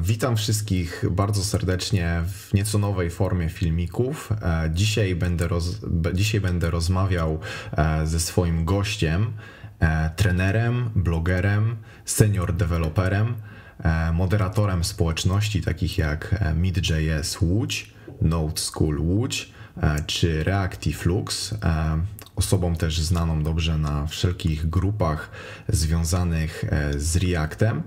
Witam wszystkich bardzo serdecznie w nieco nowej formie filmików. E, dzisiaj będę, roz, dzisiaj będę rozmawiał e, ze swoim gościem, trenerem, blogerem, senior deweloperem, moderatorem społeczności takich jak Mid.js Łódź, Node School Łódź czy Reactiflux osobą też znaną dobrze na wszelkich grupach związanych z Reactem.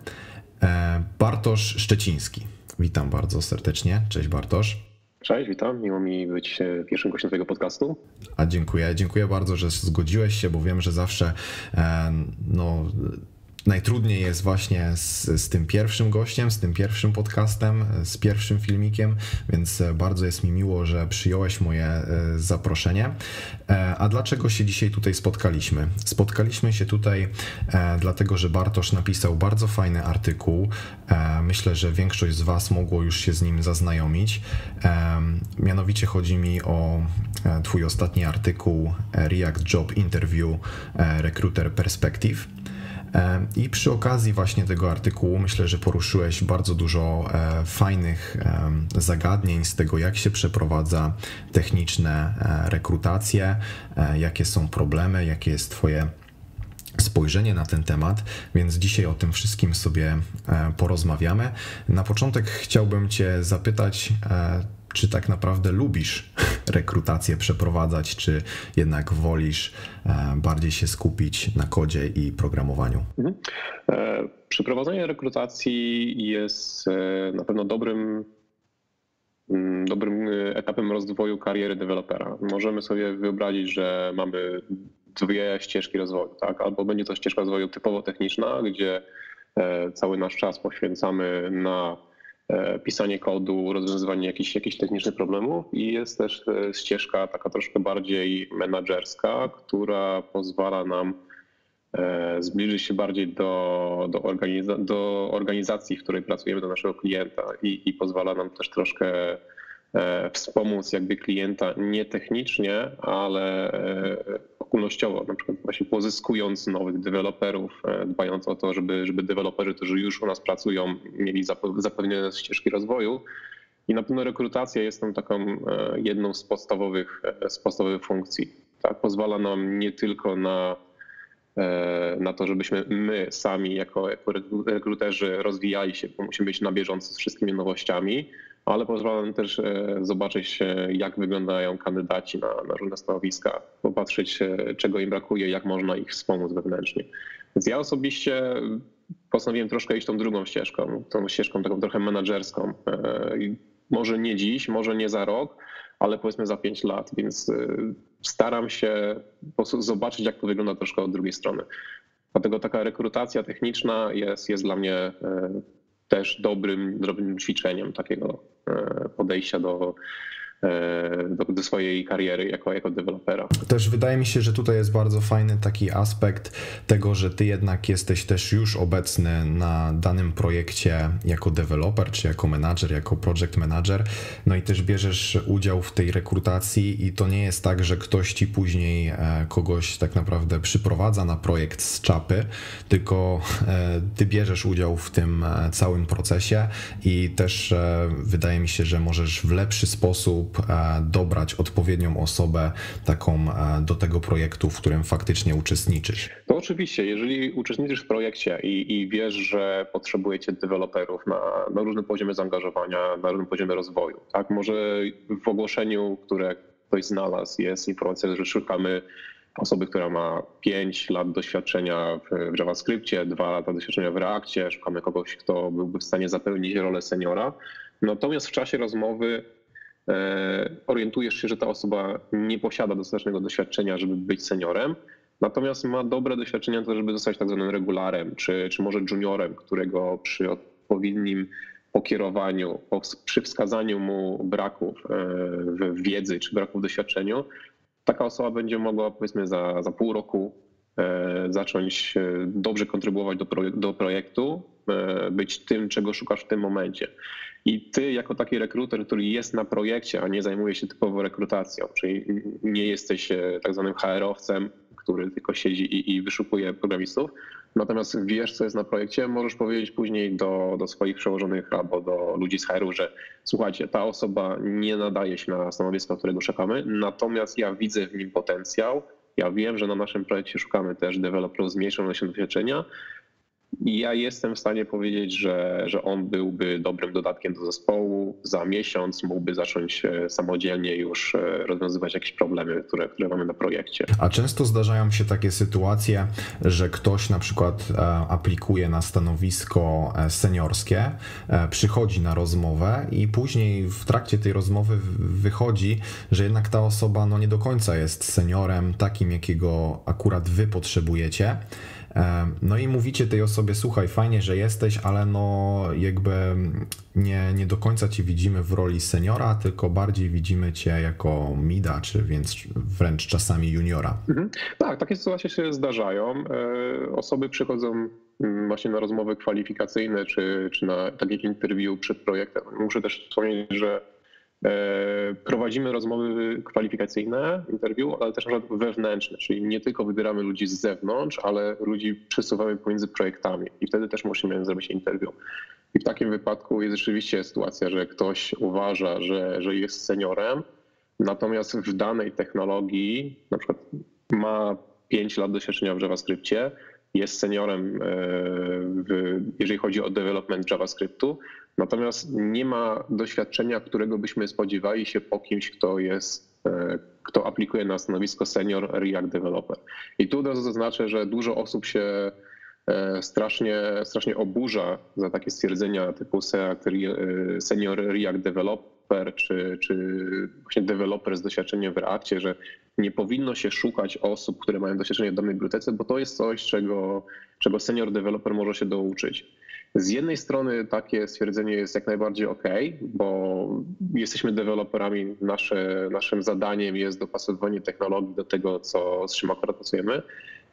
E, Bartosz Szczeciński. Witam bardzo serdecznie. Cześć Bartosz. Cześć, witam. Miło mi być e, pierwszym gościem Twojego podcastu. A dziękuję. Dziękuję bardzo, że zgodziłeś się, bo wiem, że zawsze e, no, najtrudniej jest właśnie z, z, tym pierwszym gościem, z tym pierwszym podcastem, z pierwszym filmikiem, więc bardzo jest mi miło, że przyjąłeś moje e, zaproszenie. E, a dlaczego się dzisiaj tutaj spotkaliśmy? Spotkaliśmy się tutaj e, dlatego, że Bartosz napisał bardzo fajny artykuł. Myślę, że większość z Was mogło już się z nim zaznajomić. Mianowicie chodzi mi o Twój ostatni artykuł React Job Interview Recruiter Perspective. I przy okazji właśnie tego artykułu myślę, że poruszyłeś bardzo dużo e, fajnych zagadnień z tego, jak się przeprowadza techniczne e, rekrutacje, e, jakie są problemy, jakie jest Twoje spojrzenie na ten temat, więc dzisiaj o tym wszystkim sobie porozmawiamy. Na początek chciałbym Cię zapytać, czy tak naprawdę lubisz rekrutację przeprowadzać, czy jednak wolisz e, bardziej się skupić na kodzie i programowaniu? Mhm. E, przeprowadzenie rekrutacji jest e, na pewno dobrym mm, dobrym etapem rozwoju kariery dewelopera. Możemy sobie wyobrazić, że mamy dwie ścieżki rozwoju, tak? Albo będzie to ścieżka rozwoju typowo techniczna, gdzie cały nasz czas poświęcamy na pisanie kodu, rozwiązywanie jakichś, jakichś technicznych problemów i jest też e, ścieżka taka troszkę bardziej menadżerska, która pozwala nam e, zbliżyć się bardziej do, do, organiza- do organizacji, w której pracujemy, do naszego klienta i, i pozwala nam też troszkę wspomóc jakby klienta nie technicznie, ale ogólnościowo, na przykład właśnie pozyskując nowych deweloperów, e, dbając o to, żeby, żeby deweloperzy, którzy już u nas pracują, mieli zapewnione ścieżki rozwoju. I na pewno rekrutacja jest tam taką e, jedną z podstawowych, e, z podstawowych funkcji. Tak? Pozwala nam nie tylko na, na to, żebyśmy my sami jako, jako rekruterzy rozwijali się, bo musimy być na bieżąco z wszystkimi nowościami, ale pozwala nam też e, zobaczyć, e, jak wyglądają kandydaci na, na różne stanowiska, popatrzeć, e, czego im brakuje, jak można ich wspomóc wewnętrznie. Więc ja osobiście postanowiłem troszkę iść tą drugą ścieżką, tą ścieżką taką trochę menedżerską. Może nie dziś, może nie za rok, ale powiedzmy za pięć lat, więc staram się zobaczyć, jak to wygląda troszkę od drugiej strony. Dlatego taka rekrutacja techniczna jest, jest dla mnie też dobrym, dobrym ćwiczeniem takiego e, podejścia do, do, do, swojej kariery jako, jako dewelopera. Też wydaje mi się, że tutaj jest bardzo fajny taki aspekt tego, że ty jednak jesteś też już obecny na danym projekcie jako deweloper, czy jako menadżer, jako project manager, no i też bierzesz udział w tej rekrutacji i to nie jest tak, że ktoś ci później e, kogoś tak naprawdę przyprowadza na projekt z czapy, tylko e, ty bierzesz udział w tym całym procesie i też wydaje mi się, że możesz w lepszy sposób sposób e, dobrać odpowiednią osobę taką e, do tego projektu, w którym faktycznie uczestniczysz? To oczywiście, jeżeli uczestniczysz w projekcie i, i wiesz, że potrzebujecie deweloperów na, na różnym poziomie zaangażowania, na różnym poziomie rozwoju, tak? Może w ogłoszeniu, które ktoś znalazł, jest informacja, że szukamy osoby, która ma 5 lat doświadczenia w JavaScriptie, 2 lata doświadczenia w Reakcie, szukamy kogoś, kto byłby w stanie zapełnić rolę seniora. Natomiast w czasie rozmowy orientujesz się, że ta osoba nie posiada dostatecznego doświadczenia, żeby być seniorem, natomiast ma dobre doświadczenia, to żeby zostać tak zwanym regularem, czy, czy może juniorem, którego przy odpowiednim pokierowaniu, przy wskazaniu mu braków e, wiedzy czy braków doświadczeniu, taka osoba będzie mogła powiedzmy za, za pół roku e, zacząć dobrze kontrybuować do, do projektu, być tym, czego szukasz w tym momencie. I ty, jako taki rekruter, który jest na projekcie, a nie zajmuje się typowo rekrutacją, czyli nie jesteś e, tak zwanym HR-owcem, który tylko siedzi i, i wyszukuje programistów. Natomiast wiesz, co jest na projekcie, możesz powiedzieć później do, do swoich przełożonych albo do ludzi z HR-u, że słuchajcie, ta osoba nie nadaje się na stanowisko, którego szukamy, natomiast ja widzę w nim potencjał. Ja wiem, że na naszym projekcie szukamy też deweloperów z mniejszą ilością doświadczenia ja jestem w stanie powiedzieć, że, że on byłby dobrym dodatkiem do zespołu. Za miesiąc mógłby zacząć e, samodzielnie już e, rozwiązywać jakieś problemy, które, które mamy na projekcie. A często zdarzają się takie sytuacje, że ktoś na przykład e, aplikuje na stanowisko seniorskie, przychodzi na rozmowę i później w trakcie tej rozmowy wychodzi, że jednak ta osoba no nie do końca jest seniorem takim, jakiego akurat wy potrzebujecie. No i mówicie tej osobie, słuchaj, fajnie, że jesteś, ale no jakby nie, nie do końca cię widzimy w roli seniora, tylko bardziej widzimy cię jako mida, czy więc wręcz czasami juniora. Mhm. Tak, takie sytuacje się zdarzają. E, osoby przychodzą mm, właśnie na rozmowy kwalifikacyjne, czy, czy na takie interview przed projektem. Muszę też wspomnieć, że prowadzimy rozmowy kwalifikacyjne, interview, ale też wewnętrzne, czyli nie tylko wybieramy ludzi z zewnątrz, ale ludzi przesuwamy pomiędzy projektami i wtedy też musimy zrobić interview. I w takim wypadku jest rzeczywiście sytuacja, że ktoś uważa, że, że jest seniorem, natomiast w danej technologii, na przykład ma 5 lat doświadczenia w JavaScriptie, jest seniorem, e, w, jeżeli chodzi o development JavaScriptu, natomiast nie ma doświadczenia, którego byśmy spodziewali się po kimś, kto jest, e, kto aplikuje na stanowisko senior React Developer. I tu od razu zaznaczę, że dużo osób się e, strasznie, strasznie oburza za takie stwierdzenia typu senior React Developer czy, czy właśnie developer z doświadczeniem w Reakcie, że nie powinno się szukać osób, które mają doświadczenie w danej bibliotece, bo to jest coś, czego, czego senior developer może się douczyć. Z jednej strony takie stwierdzenie jest jak najbardziej ok, bo jesteśmy deweloperami, nasze, naszym zadaniem jest dopasowanie technologii do tego, co, z czym akurat pracujemy.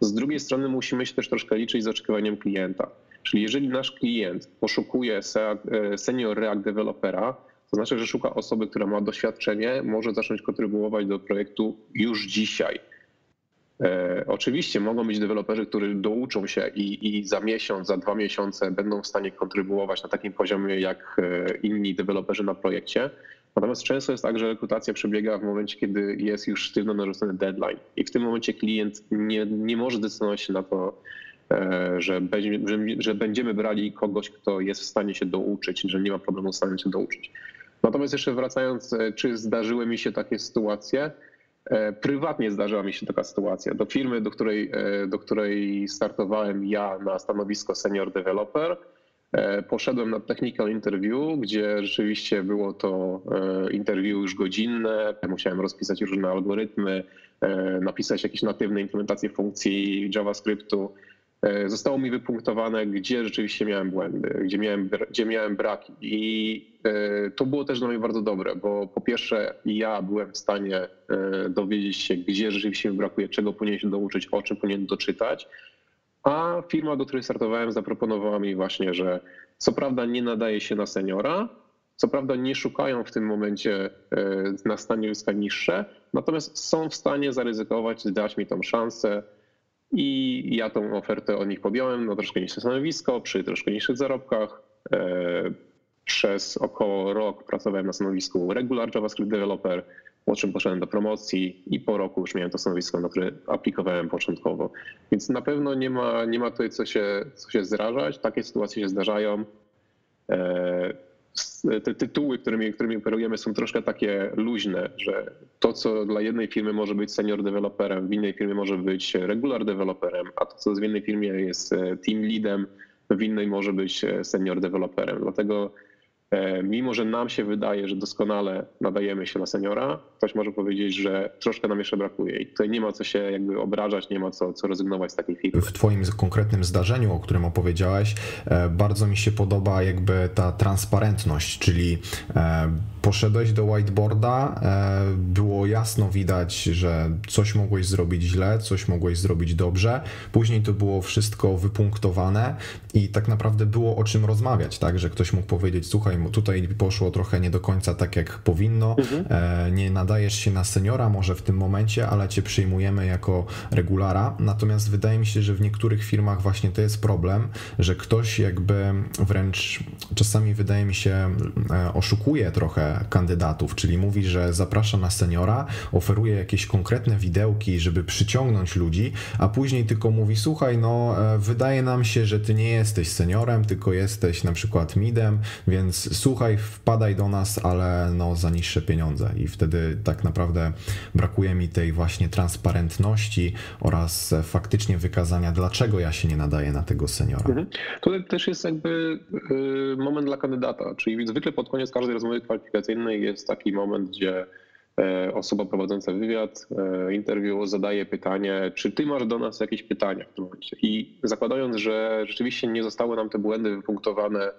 Z drugiej strony musimy się też troszkę liczyć z oczekiwaniem klienta. Czyli jeżeli nasz klient poszukuje e, senior React Developera, to znaczy, że szuka osoby, która ma doświadczenie, może zacząć kontrybuować do projektu już dzisiaj. E, oczywiście mogą być deweloperzy, którzy douczą się i, i, za miesiąc, za dwa miesiące będą w stanie kontrybuować na takim poziomie jak e, inni deweloperzy na projekcie. Natomiast często jest tak, że rekrutacja przebiega w momencie, kiedy jest już sztywno narzucony deadline i w tym momencie klient nie, nie może decydować się na to, e, że, że, będziemy brali kogoś, kto jest w stanie się douczyć, że nie ma problemu z stanie się douczyć. Natomiast jeszcze wracając, czy zdarzyły mi się takie sytuacje? E, prywatnie zdarzyła mi się taka sytuacja. Do firmy, do której, e, do której startowałem ja na stanowisko senior developer, poszedłem na technical interview, gdzie rzeczywiście było to interview już godzinne. Musiałem rozpisać różne algorytmy, napisać jakieś natywne implementacje funkcji JavaScriptu. E, zostało mi wypunktowane, gdzie rzeczywiście miałem błędy, gdzie miałem, gdzie miałem braki. I e, to było też dla mnie bardzo dobre, bo po pierwsze ja byłem w stanie e, dowiedzieć się, gdzie rzeczywiście mi brakuje, czego powinien się douczyć, o czym powinien doczytać. A firma, do której startowałem, zaproponowała mi właśnie, że co prawda nie nadaje się na seniora, co prawda nie szukają w tym momencie na stanowiska niższe, natomiast są w stanie zaryzykować, dać mi tą szansę, i ja tą ofertę od nich podjąłem na troszkę niższe stanowisko, przy troszkę niższych zarobkach. E, przez około rok pracowałem na stanowisku regular JavaScript developer, po czym poszedłem do promocji i po roku już miałem to stanowisko, na które aplikowałem początkowo. Więc na pewno nie ma, nie ma tutaj co się, co się zrażać. Takie sytuacje się zdarzają. Te tytuły, którymi, którymi operujemy, są troszkę takie luźne, że to, co dla jednej firmy może być senior developerem, w innej firmie może być regular developerem, a to, co w jednej firmie jest e, team leadem, w innej może być e, senior developerem. Dlatego mimo, że nam się wydaje, że doskonale nadajemy się na seniora, ktoś może powiedzieć, że troszkę nam jeszcze brakuje i tutaj nie ma co się jakby obrażać, nie ma co, co rezygnować z takiej firmy. W twoim konkretnym zdarzeniu, o którym opowiedziałeś, e, bardzo mi się podoba jakby ta transparentność, czyli e, poszedłeś do whiteboarda, było jasno widać, że coś mogłeś zrobić źle, coś mogłeś zrobić dobrze, później to było wszystko wypunktowane i tak naprawdę było o czym rozmawiać, tak, że ktoś mógł powiedzieć, słuchaj, słuchaj, tutaj poszło trochę nie do końca tak jak powinno, mhm. E, nie nadajesz się na seniora może w tym momencie, ale cię przyjmujemy jako regulara. Natomiast wydaje mi się, że w niektórych firmach właśnie to jest problem, że ktoś jakby wręcz czasami wydaje mi się e, oszukuje trochę kandydatów, czyli mówi, że zaprasza na seniora, oferuje jakieś konkretne widełki, żeby przyciągnąć ludzi, a później tylko mówi: Słuchaj, no e, wydaje nam się, że ty nie jesteś seniorem, tylko jesteś na przykład midem, więc słuchaj, wpadaj do nas, ale no za niższe pieniądze. I wtedy tak naprawdę brakuje mi tej właśnie transparentności oraz faktycznie wykazania, dlaczego ja się nie nadaję na tego seniora. Mhm. Tutaj też jest jakby y, moment dla kandydata, czyli zwykle pod koniec każdej rozmowy kwalifikacyjnej jest taki moment, gdzie e, osoba prowadząca wywiad, e, interwiu zadaje pytanie, czy ty masz do nas jakieś pytania w tym momencie. I zakładając, że rzeczywiście nie zostały nam te błędy wypunktowane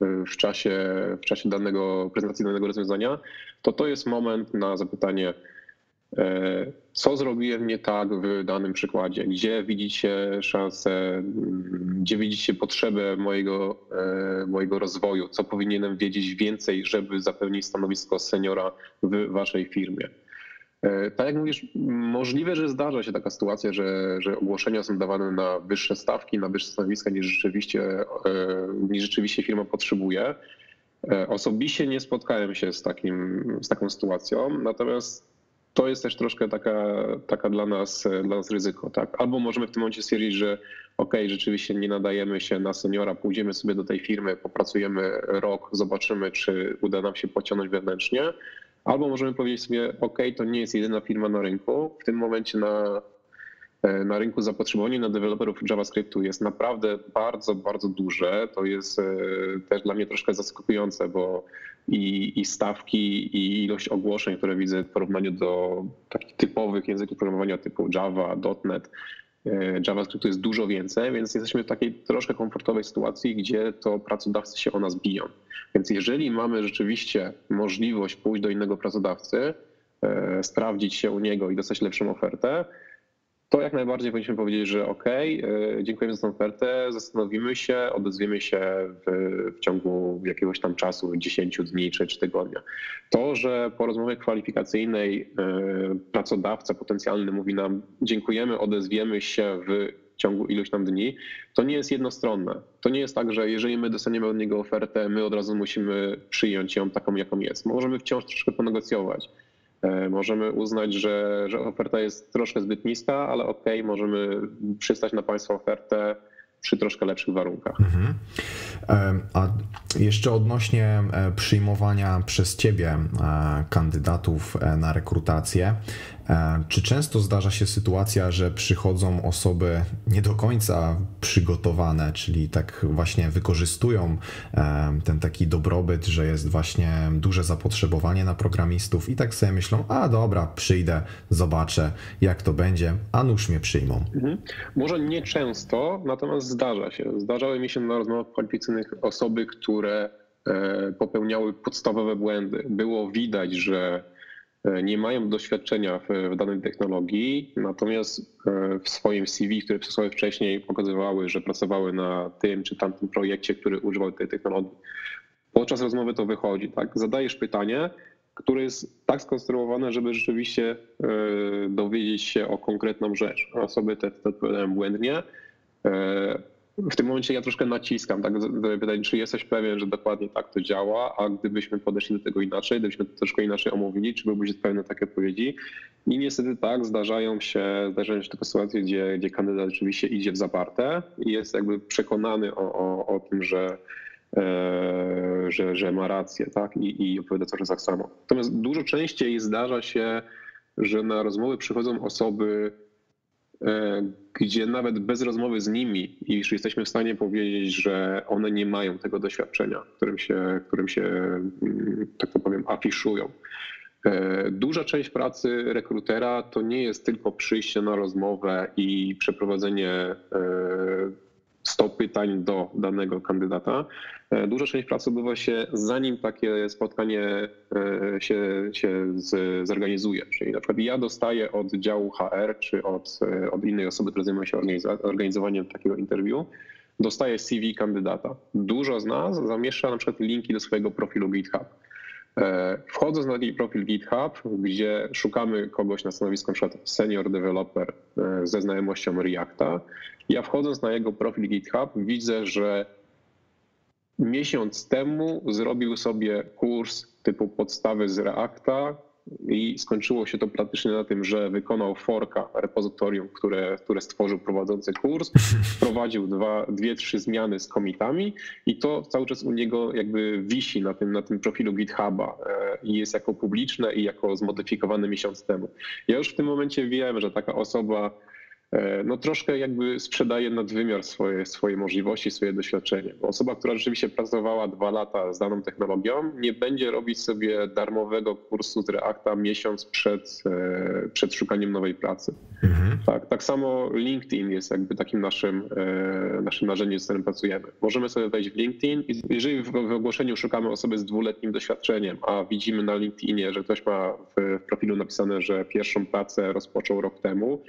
w czasie, w czasie danego prezentacji danego rozwiązania, to to jest moment na zapytanie, E, co zrobiłem nie tak w danym przykładzie? Gdzie widzicie szansę, mm, gdzie widzicie potrzebę mojego, e, mojego rozwoju? Co powinienem wiedzieć więcej, żeby zapewnić stanowisko seniora w waszej firmie? E, tak jak mówisz, możliwe, że zdarza się taka sytuacja, że, że ogłoszenia są dawane na wyższe stawki, na wyższe stanowiska niż rzeczywiście, niż rzeczywiście firma potrzebuje. Osobiście nie spotkałem się z, takim, z taką sytuacją, natomiast to jest też troszkę taka, taka dla, nas, dla nas ryzyko. Tak? Albo możemy w tym momencie stwierdzić, że ok, rzeczywiście nie nadajemy się na seniora, pójdziemy sobie do tej firmy, popracujemy rok, zobaczymy, czy uda nam się pociągnąć wewnętrznie. Albo możemy powiedzieć sobie, ok, to nie jest jedyna firma na rynku. W tym momencie na, na rynku zapotrzebowanie na deweloperów JavaScriptu jest naprawdę bardzo, bardzo duże. To jest e, też dla mnie troszkę zaskakujące, bo i, i stawki, i ilość ogłoszeń, które widzę w porównaniu do takich typowych języków programowania typu Java, .NET, e, JavaScript jest dużo więcej, więc jesteśmy w takiej troszkę komfortowej sytuacji, gdzie to pracodawcy się o nas biją. Więc jeżeli mamy rzeczywiście możliwość pójść do innego pracodawcy, e, sprawdzić się u niego i dostać lepszą ofertę, to jak najbardziej powinniśmy powiedzieć, że OK, dziękujemy za tę ofertę, zastanowimy się, odezwiemy się w, w, ciągu jakiegoś tam czasu, 10 dni czy, czy tygodnia. To, że po rozmowie kwalifikacyjnej e, pracodawca potencjalny mówi nam dziękujemy, odezwiemy się w ciągu iluś tam dni, to nie jest jednostronne. To nie jest tak, że jeżeli my dostaniemy od niego ofertę, my od razu musimy przyjąć ją taką, jaką jest. Możemy wciąż troszkę ponegocjować możemy uznać, że, że oferta jest troszkę zbyt niska, ale ok, możemy przystać na Państwa ofertę przy troszkę lepszych warunkach. Mhm. E, a jeszcze odnośnie e, przyjmowania przez Ciebie kandydatów na rekrutację, E, czy często zdarza się sytuacja, że przychodzą osoby nie do końca przygotowane, czyli tak właśnie wykorzystują e, ten taki dobrobyt, że jest właśnie duże zapotrzebowanie na programistów i tak sobie myślą, a dobra, przyjdę, zobaczę jak to będzie, a nuż mnie przyjmą. Mhm. Może nie często, natomiast zdarza się. Zdarzały mi się na rozmowach kwalifikacyjnych osoby, które e, popełniały podstawowe błędy. Było widać, że E, nie mają doświadczenia w, w danej technologii, natomiast e, w swoim CV, które przesłały wcześniej, pokazywały, że pracowały na tym czy tamtym projekcie, który używał tej technologii. Podczas rozmowy to wychodzi, tak? Zadajesz pytanie, które jest tak skonstruowane, żeby rzeczywiście e, dowiedzieć się o konkretną rzecz. Osoby te odpowiadają błędnie w tym momencie ja troszkę naciskam, tak? Pytanie, czy jesteś pewien, że dokładnie tak to działa, a gdybyśmy podeszli do tego inaczej, gdybyśmy to troszkę inaczej omówili, czy byłbyś pewny takie odpowiedzi? I niestety tak, zdarzają się, zdarzają się takie sytuacje, gdzie, gdzie kandydat rzeczywiście idzie w zaparte i jest jakby przekonany o, o, o tym, że, e, że, że ma rację, tak? I, i opowiada cały czas tak samo. Natomiast dużo częściej zdarza się, że na rozmowy przychodzą osoby, gdzie nawet bez rozmowy z nimi, iż jesteśmy w stanie powiedzieć, że one nie mają tego doświadczenia, którym się, którym się mm, tak to powiem, afiszują. E, duża część pracy rekrutera to nie jest tylko przyjście na rozmowę i przeprowadzenie e, 100 pytań do danego kandydata. E, duża część pracy odbywa się zanim takie spotkanie e, się, się zorganizuje. Czyli na przykład ja dostaję od działu HR czy od, e, od innej osoby, która zajmuje się organizowaniem takiego interwiu, dostaje CV kandydata. Dużo z nas zamieszcza na przykład linki do swojego profilu GitHub. Wchodząc na taki profil GitHub, gdzie szukamy kogoś na stanowisku np. senior developer ze znajomością Reacta, ja wchodząc na jego profil GitHub widzę, że miesiąc temu zrobił sobie kurs typu podstawy z Reacta, i skończyło się to praktycznie na tym, że wykonał forka repozytorium, które, które stworzył prowadzący kurs, wprowadził dwa, dwie, trzy zmiany z komitami i to cały czas u niego jakby wisi na tym, na tym profilu GitHuba e, i jest jako publiczne i jako zmodyfikowane miesiąc temu. Ja już w tym momencie wiem, że taka osoba no troszkę jakby sprzedaje nadwymiar swoje, swoje możliwości, swoje doświadczenie. Osoba, która rzeczywiście pracowała dwa lata z daną technologią, nie będzie robić sobie darmowego kursu z Reacta miesiąc przed, e, przed szukaniem nowej pracy. Mhm. Tak, tak samo LinkedIn jest jakby takim naszym, e, naszym narzędziem, z którym pracujemy. Możemy sobie wejść w LinkedIn i jeżeli w, w ogłoszeniu szukamy osoby z dwuletnim doświadczeniem, a widzimy na LinkedInie, że ktoś ma w, w profilu napisane, że pierwszą pracę rozpoczął rok temu,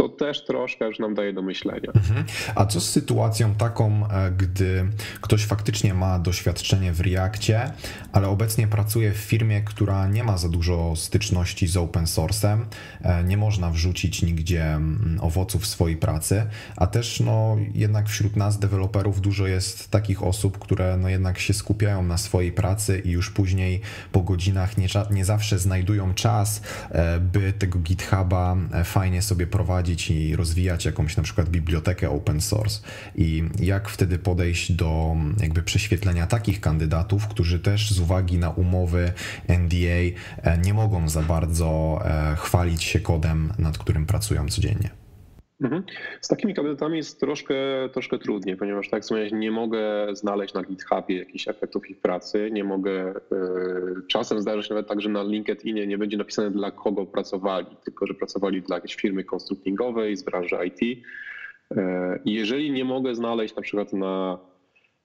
to też troszkę już nam daje do myślenia. Mhm. A co z sytuacją taką, e, gdy ktoś faktycznie ma doświadczenie w Reakcie, ale obecnie pracuje w firmie, która nie ma za dużo styczności z open source'em, e, nie można wrzucić nigdzie mm, owoców swojej pracy, a też no, jednak wśród nas, deweloperów, dużo jest takich osób, które no, jednak się skupiają na swojej pracy i już później po godzinach nie, nie zawsze znajdują czas, e, by tego GitHuba fajnie sobie prowadzić prowadzić i rozwijać jakąś na przykład bibliotekę open source i jak wtedy podejść do jakby prześwietlenia takich kandydatów, którzy też z uwagi na umowy NDA e, nie mogą za bardzo e, chwalić się kodem, nad którym pracują codziennie. Mhm. Z takimi kandydatami jest troszkę, troszkę trudniej, ponieważ tak jak nie mogę znaleźć na GitHubie jakichś efektów ich pracy, nie mogę, e, czasem zdarza się nawet tak, że na LinkedInie nie będzie napisane dla kogo pracowali, tylko że pracowali dla jakiejś firmy konstruktingowej z branży IT. I jeżeli nie mogę znaleźć na przykład na,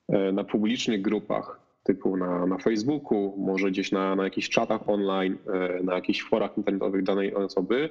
e, na publicznych grupach, typu na, na Facebooku, może gdzieś na, na jakichś czatach online, na jakichś forach internetowych danej osoby,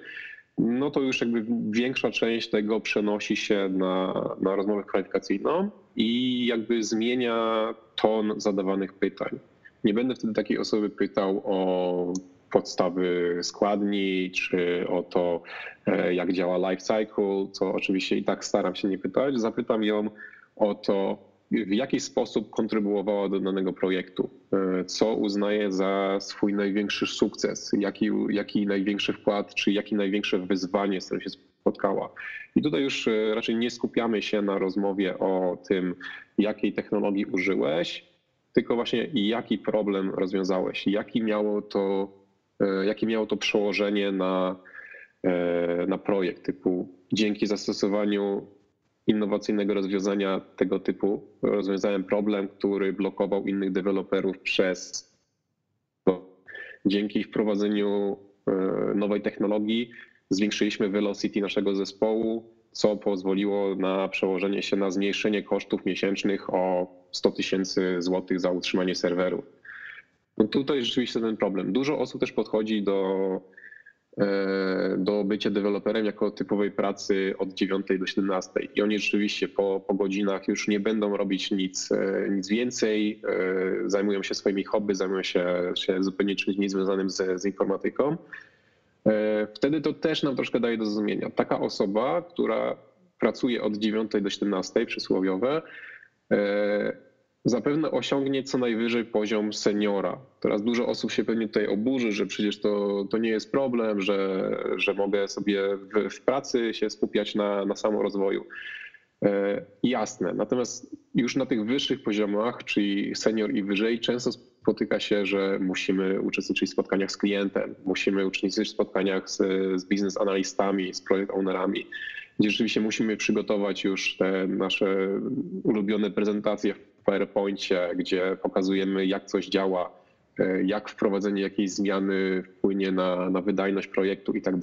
no to już jakby większa część tego przenosi się na, na rozmowę kwalifikacyjną i jakby zmienia ton zadawanych pytań. Nie będę wtedy takiej osoby pytał o podstawy składni, czy o to, e, jak działa life cycle, co oczywiście i tak staram się nie pytać. Zapytam ją o to, w jaki sposób kontynuowała do danego projektu, e, co uznaje za swój największy sukces, jaki, jaki największy wkład, czy jaki największe wyzwanie, z którym się spotkała. I tutaj już e, raczej nie skupiamy się na rozmowie o tym, jakiej technologii użyłeś, tylko właśnie jaki problem rozwiązałeś, jaki miało to, e, jakie miało to przełożenie na, na projekt, typu dzięki zastosowaniu innowacyjnego rozwiązania tego typu. Rozwiązałem problem, który blokował innych deweloperów przez dzięki wprowadzeniu e, nowej technologii zwiększyliśmy velocity naszego zespołu, co pozwoliło na przełożenie się na zmniejszenie kosztów miesięcznych o 100 tysięcy złotych za utrzymanie serweru. No tutaj rzeczywiście ten problem. Dużo osób też podchodzi do do bycia deweloperem jako typowej pracy od 9 do 17. I oni rzeczywiście po, po godzinach już nie będą robić nic, e, nic więcej, e, zajmują się swoimi hobby, zajmują się, się zupełnie czymś niezwiązanym z, z informatyką. Wtedy to też nam troszkę daje do zrozumienia. Taka osoba, która pracuje od 9 do 17 przysłowiowe, zapewne osiągnie co najwyżej poziom seniora. Teraz dużo osób się pewnie tutaj oburzy, że przecież to, to nie jest problem, że, że mogę sobie w, w pracy się skupiać na, na samorozwoju. E, jasne. Natomiast już na tych wyższych poziomach, czyli senior i wyżej, często spotyka się, że musimy uczestniczyć w spotkaniach z klientem, musimy uczestniczyć w spotkaniach z, z biznes analistami, z projekt ownerami, gdzie rzeczywiście musimy przygotować już te nasze ulubione prezentacje PowerPoincie, gdzie pokazujemy, jak coś działa, e, jak wprowadzenie jakiejś zmiany wpłynie na, na wydajność projektu i tak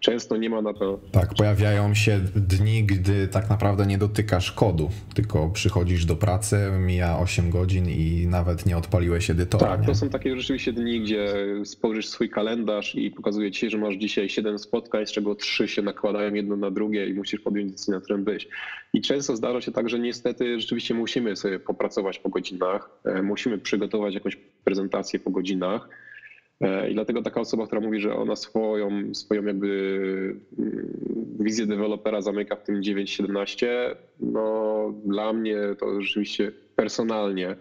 często nie ma na to. Tak, pojawiają się dni, gdy tak naprawdę nie dotykasz kodu, tylko przychodzisz do pracy, mija 8 godzin i nawet nie odpaliłeś edytora. Tak, nie? to są takie rzeczywiście dni, gdzie spojrzysz swój kalendarz i pokazuje ci, że masz dzisiaj 7 spotkań, z czego 3 się nakładają jedno na drugie i musisz podjąć decyzję, na którym być. I często zdarza się tak, że niestety rzeczywiście musimy sobie popracować po godzinach, e, musimy przygotować jakąś prezentację po godzinach I dlatego taka osoba, która mówi, że ona swoją, swoją jakby mm, wizję dewelopera zamyka w tym 9.17, no dla mnie to rzeczywiście personalnie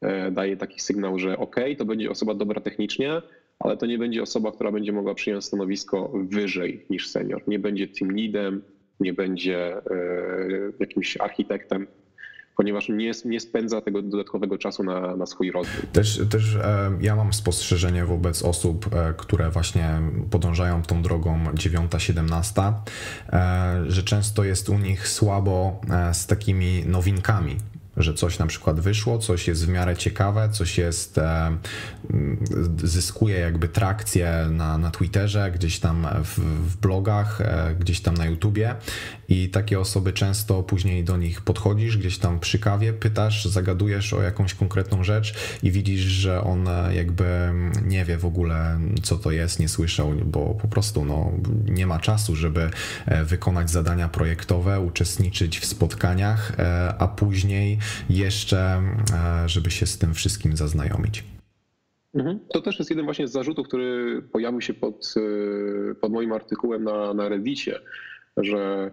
e, daje taki sygnał, że ok, to będzie osoba dobra technicznie, ale to nie będzie osoba, która będzie mogła przyjąć stanowisko wyżej niż senior. Nie będzie team leadem, nie będzie e, jakimś architektem ponieważ nie, nie spędza tego dodatkowego czasu na, na swój rozwój. Też, też e, ja mam spostrzeżenie wobec osób, e, które właśnie podążają tą drogą 9-17, e, że często jest u nich słabo z takimi nowinkami że coś na przykład wyszło, coś jest w miarę ciekawe, coś jest, zyskuje jakby trakcję na, na Twitterze, gdzieś tam w, w blogach, e, gdzieś tam na YouTubie i takie osoby często później do nich podchodzisz, gdzieś tam przy kawie, pytasz, zagadujesz o jakąś konkretną rzecz i widzisz, że on jakby nie wie w ogóle, co to jest, nie słyszał, bo po prostu no, nie ma czasu, żeby e, wykonać zadania projektowe, uczestniczyć w spotkaniach, a później jeszcze, e, żeby się z tym wszystkim zaznajomić. Mhm. To też jest jeden właśnie z zarzutów, który pojawił się pod, e, pod moim artykułem na, na Reddicie, że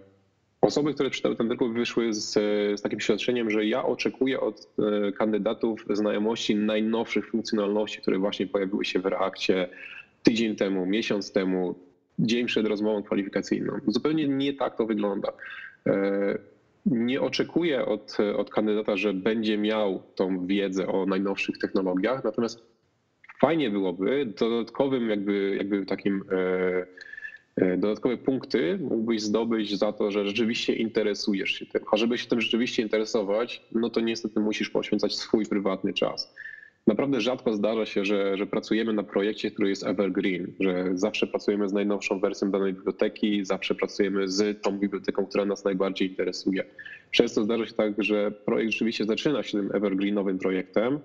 osoby, które czytały ten artykuł wyszły z, z takim świadczeniem, że ja oczekuję od e, kandydatów znajomości najnowszych funkcjonalności, które właśnie pojawiły się w reakcie tydzień temu, miesiąc temu, dzień przed rozmową kwalifikacyjną. Zupełnie nie tak to wygląda nie oczekuję od, od kandydata, że będzie miał tą wiedzę o najnowszych technologiach, natomiast fajnie byłoby dodatkowym jakby, jakby takim e, e, dodatkowe punkty mógłbyś zdobyć za to, że rzeczywiście interesujesz się tym. A żeby się tym rzeczywiście interesować, no to niestety musisz poświęcać swój prywatny czas naprawdę rzadko zdarza się, że, że pracujemy na projekcie, który jest evergreen, że zawsze pracujemy z najnowszą wersją danej biblioteki, zawsze pracujemy z tą biblioteką, która nas najbardziej interesuje. Często zdarza się tak, że projekt rzeczywiście zaczyna się tym evergreenowym projektem,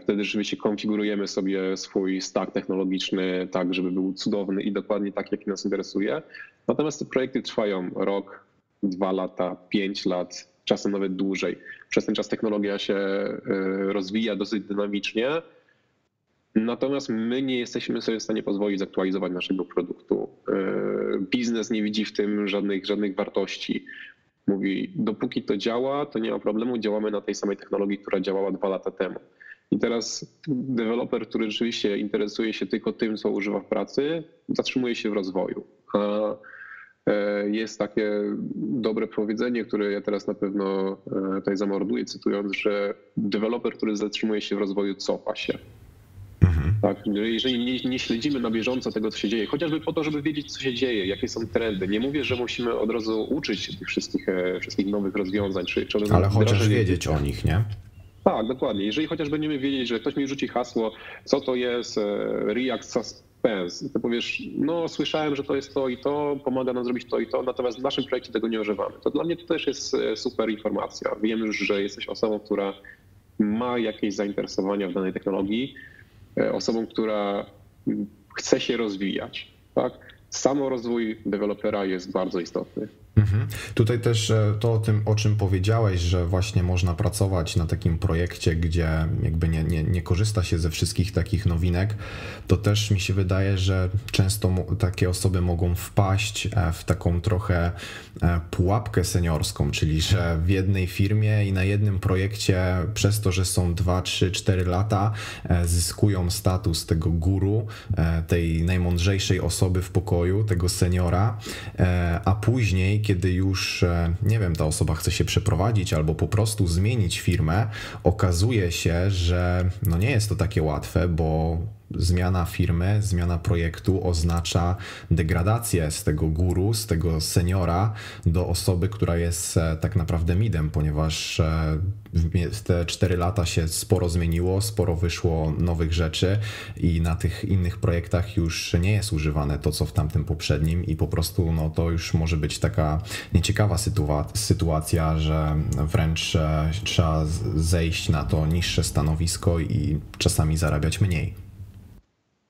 Wtedy rzeczywiście konfigurujemy sobie swój stack technologiczny tak, żeby był cudowny i dokładnie tak, jaki nas interesuje. Natomiast te projekty trwają rok, dwa lata, pięć lat, czasem nawet dłużej. Przez ten czas technologia się e, rozwija dosyć dynamicznie, natomiast my nie jesteśmy sobie w stanie pozwolić zaktualizować naszego produktu. E, biznes nie widzi w tym żadnych, żadnych wartości. Mówi, dopóki to działa, to nie ma problemu, działamy na tej samej technologii, która działała dwa lata temu. I teraz deweloper, który rzeczywiście interesuje się tylko tym, co używa w pracy, zatrzymuje się w rozwoju. A E, jest takie dobre powiedzenie, które ja teraz na pewno e, tutaj zamorduję, cytując, że deweloper, który zatrzymuje się w rozwoju, cofa się. Mhm. Tak, jeżeli nie, nie, śledzimy na bieżąco tego, co się dzieje, chociażby po to, żeby wiedzieć, co się dzieje, jakie są trendy. Nie mówię, że musimy od razu uczyć się tych wszystkich, e, wszystkich nowych rozwiązań. Czy, czy Ale chociaż wiedzieć o nich, nie? Tak, dokładnie. Jeżeli chociaż będziemy wiedzieć, że ktoś mi rzuci hasło, co to jest React Pens. I ty powiesz, no słyszałem, że to jest to i to, pomaga nam zrobić to i to, natomiast w naszym projekcie tego nie używamy. To dla mnie to też jest e, super informacja. Wiem już, że jesteś osobą, która ma jakieś zainteresowania w danej technologii, e, osobą, która chce się rozwijać. Tak? Samorozwój dewelopera jest bardzo istotny. Mhm. Tutaj też e, to o tym, o czym powiedziałeś, że właśnie można pracować na takim projekcie, gdzie jakby nie, nie, nie korzysta się ze wszystkich takich nowinek, to też mi się wydaje, że często takie osoby mogą wpaść e, w taką trochę e, pułapkę seniorską, czyli że w jednej firmie i na jednym projekcie przez to, że są 2, 3, 4 lata, zyskują status tego guru, tej najmądrzejszej osoby w pokoju, tego seniora, a później kiedy już, e, nie wiem, ta osoba chce się przeprowadzić albo po prostu zmienić firmę, okazuje się, że no nie jest to takie łatwe, bo zmiana firmy, zmiana projektu oznacza degradację z tego guru, z tego seniora do osoby, która jest e, tak naprawdę midem, ponieważ e, te 4 lata się sporo zmieniło, sporo wyszło nowych rzeczy i na tych innych projektach już nie jest używane to, co w tamtym poprzednim i po prostu no, to już może być taka nieciekawa sytuacja, że wręcz e, trzeba zejść na to niższe stanowisko i czasami zarabiać mniej.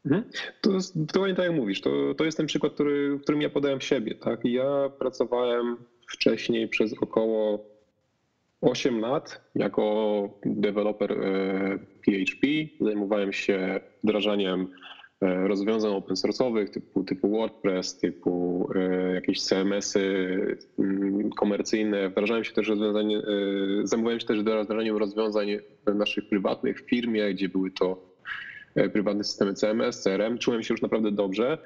Mhm. To jest dokładnie tak jak mówisz. To, to jest ten przykład, który, którym ja podałem siebie. Tak? Ja pracowałem wcześniej przez około 8 lat jako deweloper PHP. E, Zajmowałem się wdrażaniem e, rozwiązań open source'owych typu, typu WordPress, typu e, jakieś CMS-y mm, komercyjne. Wdrażałem się też rozwiązań, zajmowałem się też wdrażaniem rozwiązań naszych prywatnych w firmie, gdzie były to prywatne systemy CMS, CRM. Czułem się już naprawdę dobrze.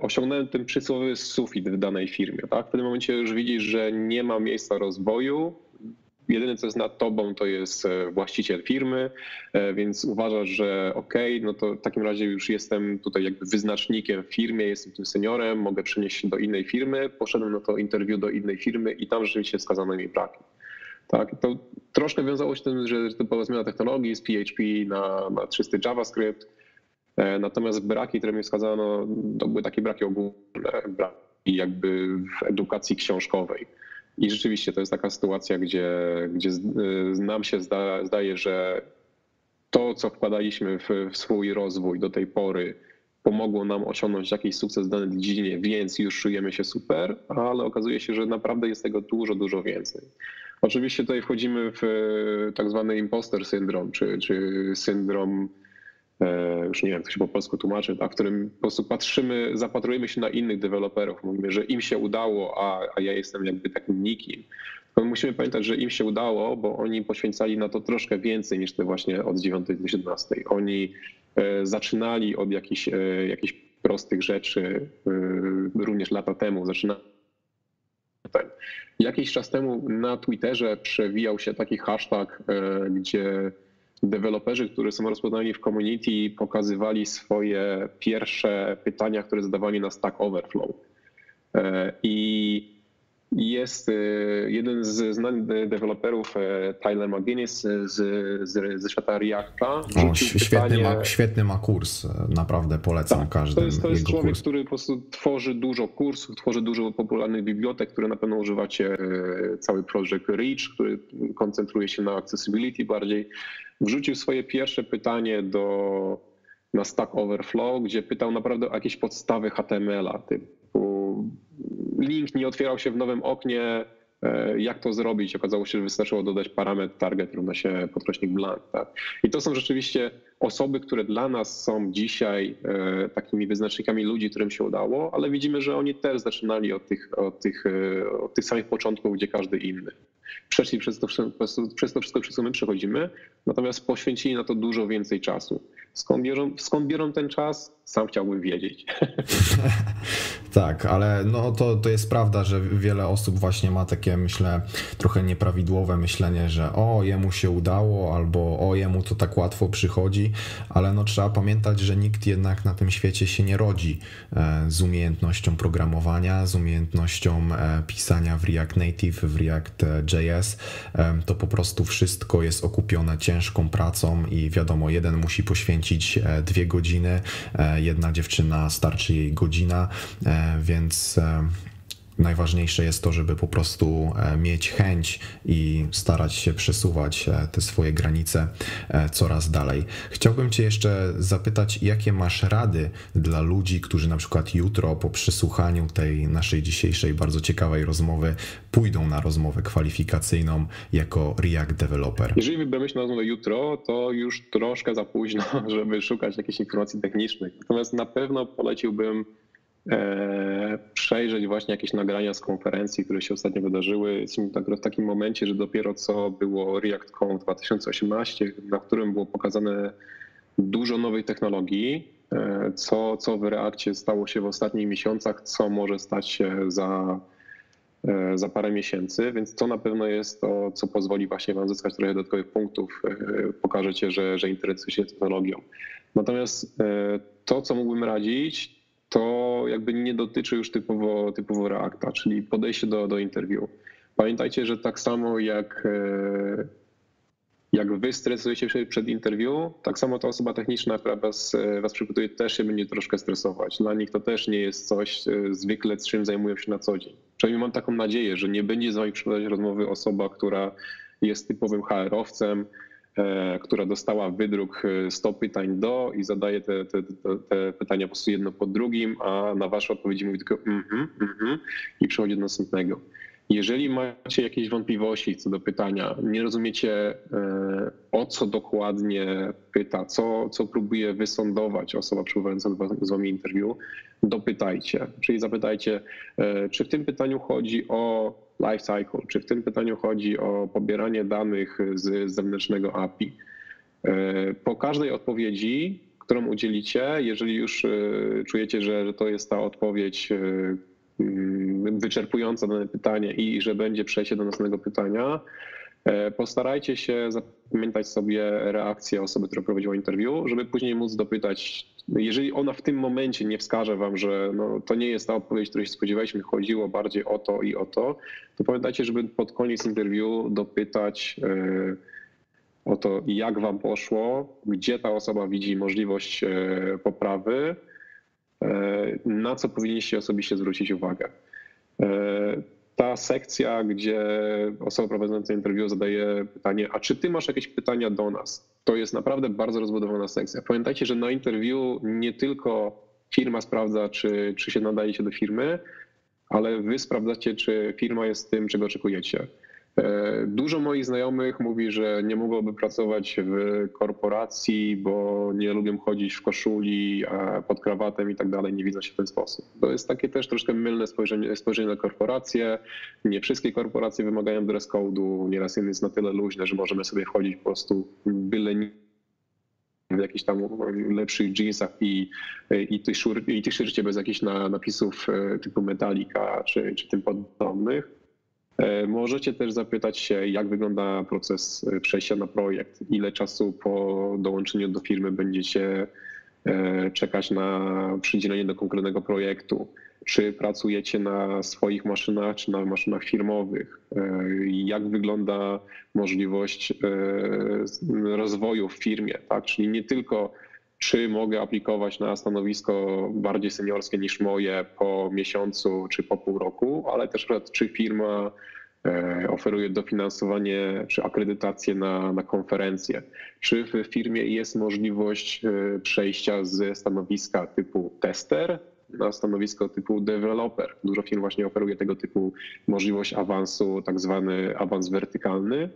Osiągnąłem ten przysłowiowy sufit w danej firmie. Tak? W tym momencie już widzisz, że nie ma miejsca rozwoju, jedyne co jest nad tobą to jest e, właściciel firmy, e, więc uważasz, że okej, okay, no to w takim razie już jestem tutaj jakby wyznacznikiem w firmie, jestem tym seniorem, mogę przenieść się do innej firmy, poszedłem na to interview do innej firmy i tam rzeczywiście wskazano mi braki. Tak, to troszkę wiązało się z tym, że typowa zmiana technologii z PHP na, na czysty JavaScript, e, natomiast braki, które mi wskazano, to były takie braki ogólne, braki jakby w edukacji książkowej i rzeczywiście to jest taka sytuacja, gdzie, gdzie nam się zda, zdaje, że to, co wkładaliśmy w, w swój rozwój do tej pory, pomogło nam osiągnąć jakiś sukces w danej dziedzinie, więc już czujemy się super, ale okazuje się, że naprawdę jest tego dużo, dużo więcej. Oczywiście tutaj wchodzimy w tak zwany imposter syndrom, czy, czy syndrom E, już nie wiem, jak to się po polsku tłumaczy, a w którym po prostu patrzymy, zapatrujemy się na innych deweloperów. Mówimy, że im się udało, a, a ja jestem jakby takim nikim. To musimy pamiętać, że im się udało, bo oni poświęcali na to troszkę więcej niż te właśnie od 9 do 17. Oni e, zaczynali od jakichś, e, jakichś prostych rzeczy również lata temu. Zaczynali Jakiś czas temu na Twitterze przewijał się taki hashtag, gdzie deweloperzy, którzy są rozpoznani w community, pokazywali swoje pierwsze pytania, które zadawali na Stack Overflow. E, I jest e, jeden z znanych deweloperów, e, Tyler McGuinness z, z, ze świata Reacta. O, świetny, pytanie... ma, świetny ma kurs, naprawdę polecam tak, każdym To jest, to jest człowiek, kurs. który po prostu tworzy dużo kursów, tworzy dużo popularnych bibliotek, które na pewno używacie. Cały projekt Reach, który koncentruje się na accessibility bardziej wrzucił swoje pierwsze pytanie do, na Stack Overflow, gdzie pytał naprawdę o jakieś podstawy HTML-a, typu link nie otwierał się w nowym oknie, e, jak to zrobić? Okazało się, że wystarczyło dodać parametr target równa się podkreśnik blank. Tak? I to są rzeczywiście osoby, które dla nas są dzisiaj e, takimi wyznacznikami ludzi, którym się udało, ale widzimy, że oni też zaczynali od tych, od tych, e, od tych samych początków, gdzie każdy inny przeszli przez to, przez to wszystko, przez co my przechodzimy, natomiast poświęcili na to dużo więcej czasu. Skąd biorą, skąd biorą ten czas? Sam chciałbym wiedzieć. tak, ale no to, to jest prawda, że wiele osób właśnie ma takie, myślę, trochę nieprawidłowe myślenie, że o, jemu się udało, albo o, jemu to tak łatwo przychodzi, ale no trzeba pamiętać, że nikt jednak na tym świecie się nie rodzi e, z umiejętnością programowania, z umiejętnością e, pisania w React Native, w React JS. E, to po prostu wszystko jest okupione ciężką pracą i wiadomo, jeden musi poświęcić dwie godziny, jedna dziewczyna starczy jej godzina, e, więc e, najważniejsze jest to, żeby po prostu e, mieć chęć i starać się przesuwać te swoje granice coraz dalej. Chciałbym Cię jeszcze zapytać, jakie masz rady dla ludzi, którzy na przykład jutro po przesłuchaniu tej naszej dzisiejszej bardzo ciekawej rozmowy pójdą na rozmowę kwalifikacyjną jako React Developer? Jeżeli wybramy się na rozmowę jutro, to już troszkę za późno, żeby szukać jakichś informacji technicznych. Natomiast na pewno poleciłbym e, przejrzeć właśnie jakieś nagrania z konferencji, które się ostatnio wydarzyły. Jesteśmy tak w takim momencie, że dopiero co było ReactConf 2018, na którym było pokazane dużo nowej technologii, e, co, co w Reakcie stało się w ostatnich miesiącach, co może stać się za E, za parę miesięcy, więc to na pewno jest to, co pozwoli właśnie Wam zyskać trochę dodatkowych punktów, e, pokażecie, że, że interesuje się technologią. Natomiast to, co mógłbym radzić, to jakby nie dotyczy już typowo, typowo Reacta, czyli podejście do, do interview. Pamiętajcie, że tak samo jak, e, jak wy stresujecie się przed interview, tak samo ta osoba techniczna, która was, e, was przygotuje, też się będzie troszkę stresować. Dla nich to też nie jest coś e, zwykle, z czym zajmują się na co dzień. Przynajmniej mam taką nadzieję, że nie będzie z wami przeprowadzać rozmowy osoba, która jest typowym HR-owcem, która dostała wydruk 100 pytań do i zadaje te, te, te, pytania po prostu jedno po drugim, a na wasze odpowiedzi mówi tylko mm mhm mm i przechodzi do następnego. Jeżeli macie jakieś wątpliwości co do pytania, nie rozumiecie e, o co dokładnie pyta, co, co próbuje wysądować osoba przeprowadzająca z wami interview, dopytajcie. Czyli zapytajcie, e, czy w tym pytaniu chodzi o life cycle, czy w tym pytaniu chodzi o pobieranie danych z zewnętrznego API. E, po każdej odpowiedzi, którą udzielicie, jeżeli już czujecie, że to jest ta odpowiedź, Mm, wyczerpująca dane pytanie i że będzie przejście do następnego pytania, e, postarajcie się zapamiętać sobie reakcję osoby, która prowadziła interwiu, żeby później móc dopytać, jeżeli ona w tym momencie nie wskaże wam, że no, to nie jest ta odpowiedź, której się spodziewaliśmy, chodziło bardziej o to i o to, to pamiętajcie, żeby pod koniec interwiu dopytać e, o to, jak wam poszło, gdzie ta osoba widzi możliwość e, poprawy, na co powinniście osobiście zwrócić uwagę. E, ta sekcja, gdzie osoba prowadząca interwiu zadaje pytanie, a czy ty masz jakieś pytania do nas? To jest naprawdę bardzo rozbudowana sekcja. Pamiętajcie, że na interwiu nie tylko firma sprawdza, czy, czy się nadajecie do firmy, ale wy sprawdzacie, czy firma jest tym, czego oczekujecie. E, dużo moich znajomych mówi, że nie mogłoby pracować w korporacji, bo nie lubią chodzić w koszuli pod krawatem i tak dalej, nie widzą się w ten sposób. To jest takie też troszkę mylne spojrzenie, spojrzenie na korporacje. Nie wszystkie korporacje wymagają dress code'u, nieraz jest na tyle luźne, że możemy sobie wchodzić po prostu byle w jakichś tam lepszych jeansach i, i, t-shircie bez jakichś napisów e, typu Metallica czy, czy tym podobnych możecie też zapytać się, jak wygląda proces e, przejścia na projekt, ile czasu po dołączeniu do firmy będziecie e, czekać na przydzielenie do konkretnego projektu, czy pracujecie na swoich maszynach, czy na maszynach firmowych, jak wygląda możliwość rozwoju w firmie, tak? Czyli nie tylko czy mogę aplikować na stanowisko bardziej seniorskie niż moje po miesiącu czy po pół roku, ale też czy firma e, oferuje dofinansowanie czy akredytację na, na konferencje. Czy w firmie jest możliwość e, przejścia ze stanowiska typu tester na stanowisko typu developer. Dużo firm właśnie oferuje tego typu możliwość awansu, tak zwany awans wertykalny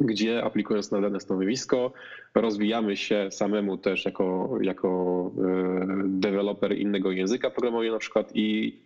gdzie aplikując na dane stanowisko, rozwijamy się samemu też jako, jako e, deweloper innego języka programowania na przykład i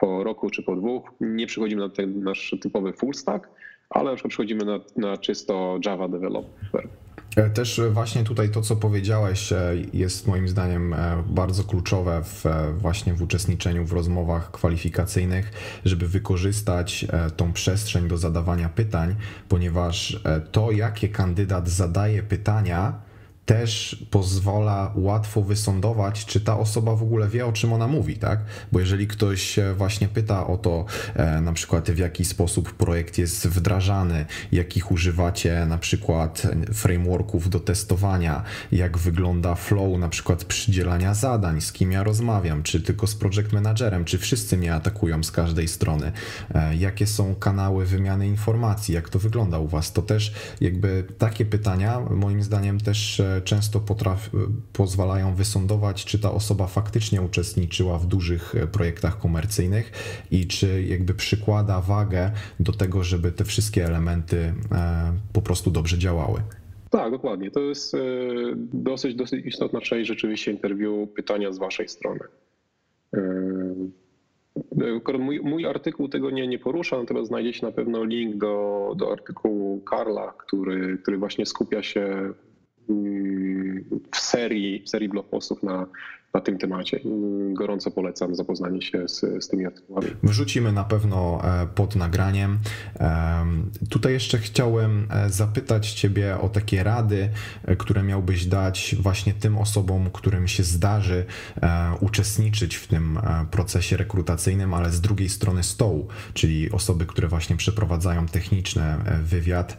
po roku czy po dwóch nie przechodzimy na ten nasz typowy full stack, ale przykład przechodzimy na, na czysto Java developer. E, też właśnie tutaj to, co powiedziałeś, e, jest moim zdaniem e, bardzo kluczowe w, właśnie w uczestniczeniu w rozmowach kwalifikacyjnych, żeby wykorzystać tą przestrzeń do zadawania pytań, ponieważ to, jakie kandydat zadaje pytania, też pozwala łatwo wysądować, czy ta osoba w ogóle wie, o czym ona mówi, tak? Bo jeżeli ktoś właśnie pyta o to, e, na przykład w jaki sposób projekt jest wdrażany, jakich używacie na przykład frameworków do testowania, jak wygląda flow na przykład przydzielania zadań, z kim ja rozmawiam, czy tylko z project managerem, czy wszyscy mnie atakują z każdej strony, e, jakie są kanały wymiany informacji, jak to wygląda u was, to też jakby takie pytania moim zdaniem też e, często potraf, pozwalają wysądować, czy ta osoba faktycznie uczestniczyła w dużych e, projektach komercyjnych i czy jakby przykłada wagę do tego, żeby te wszystkie elementy e, po prostu dobrze działały. Tak, dokładnie. To jest e, dosyć, dosyć istotna część rzeczywiście interwiu, pytania z waszej strony. Mój, mój, artykuł tego nie, nie porusza, natomiast znajdziecie na pewno link do, do artykułu Karla, który, który właśnie skupia się w serii, w serii blog postów na, na tym temacie. Gorąco polecam zapoznanie się z, z tymi artykułami. Wrzucimy na pewno e, pod nagraniem. Tutaj jeszcze chciałem e, zapytać Ciebie o takie rady, e, które miałbyś dać właśnie tym osobom, którym się zdarzy uczestniczyć w tym procesie rekrutacyjnym, ale z drugiej strony stołu, czyli osoby, które właśnie przeprowadzają techniczny wywiad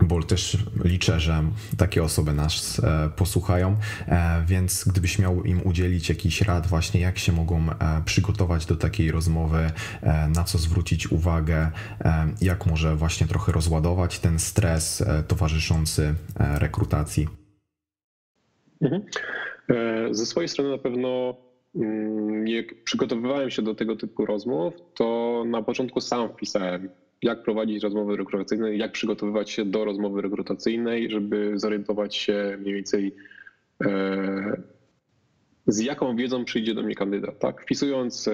bo też liczę, że takie osoby nas e, posłuchają, e, więc gdybyś miał im udzielić jakiś rad właśnie, jak się mogą e, przygotować do takiej rozmowy, na co zwrócić uwagę, jak może właśnie trochę rozładować ten stres towarzyszący rekrutacji. Mhm. Ze swojej strony na pewno mm, jak przygotowywałem się do tego typu rozmów, to na początku sam wpisałem jak prowadzić rozmowy rekrutacyjne, jak przygotowywać się do rozmowy rekrutacyjnej, żeby zorientować się mniej więcej e, z jaką wiedzą przyjdzie do mnie kandydat. Tak, wpisując e,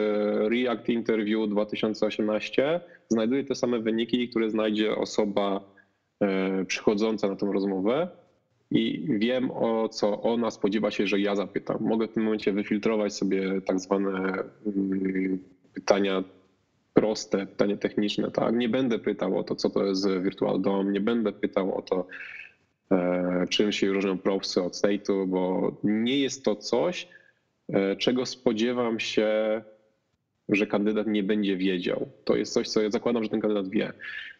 React Interview 2018, znajduję te same wyniki, które znajdzie osoba e, przychodząca na tę rozmowę i wiem, o co ona spodziewa się, że ja zapytam. Mogę w tym momencie wyfiltrować sobie tak zwane mm, pytania proste pytanie techniczne, tak? Nie będę pytał o to, co to jest Virtual DOM, nie będę pytał o to, e, czym się różnią propsy od state'u, bo nie jest to coś, e, czego spodziewam się, że kandydat nie będzie wiedział. To jest coś, co ja zakładam, że ten kandydat wie.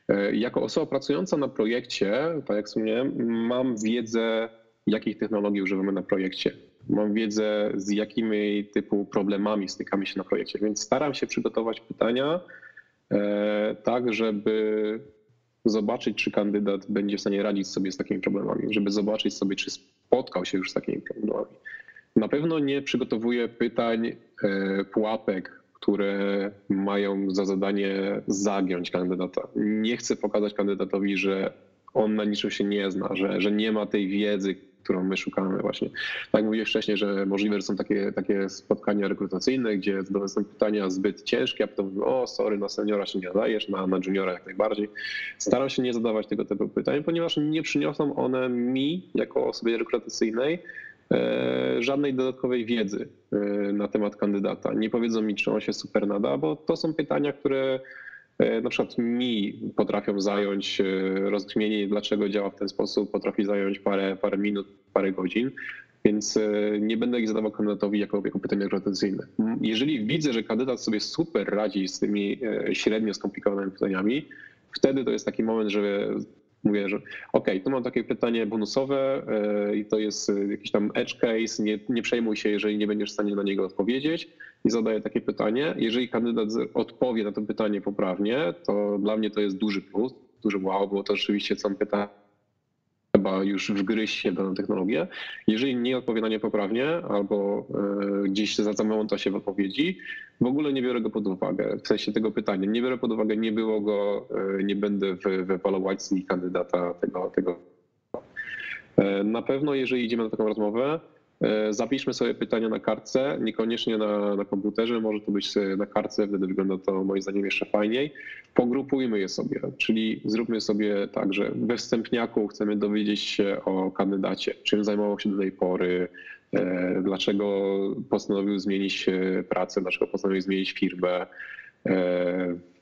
E, jako osoba pracująca na projekcie, tak jak wspomniałem, mam wiedzę, jakich technologii używamy na projekcie mam wiedzę, z jakimi typu problemami stykamy się na projekcie, więc staram się przygotować pytania e, tak, żeby zobaczyć, czy kandydat będzie w stanie radzić sobie z takimi problemami, żeby zobaczyć sobie, czy spotkał się już z takimi problemami. Na pewno nie przygotowuję pytań, e, pułapek, które mają za zadanie zagiąć kandydata. Nie chcę pokazać kandydatowi, że on na niczym się nie zna, że, że nie ma tej wiedzy, którą my szukamy właśnie. Tak mówiłem wcześniej, że możliwe, że są takie, takie spotkania rekrutacyjne, gdzie są pytania zbyt ciężkie, a potem mówię, o sorry, na seniora się nie nadajesz, na, na juniora jak najbardziej. Staram się nie zadawać tego typu pytań, ponieważ nie przyniosą one mi, jako osobie rekrutacyjnej, e, żadnej dodatkowej wiedzy e, na temat kandydata. Nie powiedzą mi, czy on się super nada, bo to są pytania, które na przykład mi potrafią zająć e, rozkminienie, dlaczego działa w ten sposób, potrafi zająć parę, parę minut, parę godzin, więc e, nie będę ich zadawał kandydatowi jako, jako pytania rekrutacyjne. Jeżeli widzę, że kandydat sobie super radzi z tymi średnio skomplikowanymi pytaniami, wtedy to jest taki moment, że mówię, że ok, tu mam takie pytanie bonusowe i to jest jakiś tam edge case, nie, nie przejmuj się, jeżeli nie będziesz w stanie na niego odpowiedzieć i zadaję takie pytanie. Jeżeli kandydat odpowie na to pytanie poprawnie, to dla mnie to jest duży plus, duży wow, bo to rzeczywiście są pytania, trzeba już wgryźć się w daną technologię. Jeżeli nie odpowie na nie poprawnie albo e, gdzieś zamęta się w odpowiedzi, w ogóle nie biorę go pod uwagę, w sensie tego pytania. Nie biorę pod uwagę, nie było go, e, nie będę w ewaluacji kandydata tego, tego. E, na pewno, jeżeli idziemy na taką rozmowę, zapiszmy sobie pytania na kartce, niekoniecznie na, na komputerze, może to być na kartce, wtedy wygląda to moim zdaniem jeszcze fajniej. Pogrupujmy je sobie, czyli zróbmy sobie tak, że we wstępniaku chcemy dowiedzieć się o kandydacie, czym zajmował się do tej pory, e, dlaczego postanowił zmienić e, pracę, dlaczego postanowił zmienić firmę,